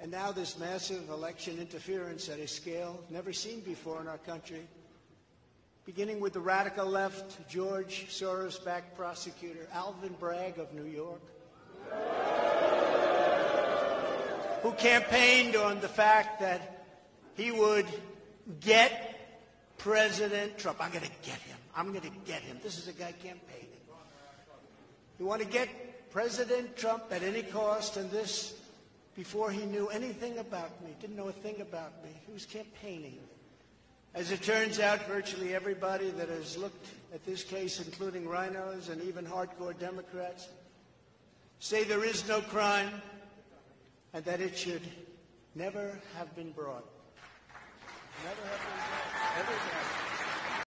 And now this massive election interference at a scale never seen before in our country, beginning with the radical left, George Soros-backed prosecutor Alvin Bragg of New York, who campaigned on the fact that he would get President Trump. I'm going to get him. I'm going to get him. This is a guy campaigning. You want to get President Trump at any cost, and this before he knew anything about me, didn't know a thing about me. He was campaigning. As it turns out, virtually everybody that has looked at this case, including RINOs and even hardcore Democrats, say there is no crime and that it should never have been brought. Never have been brought.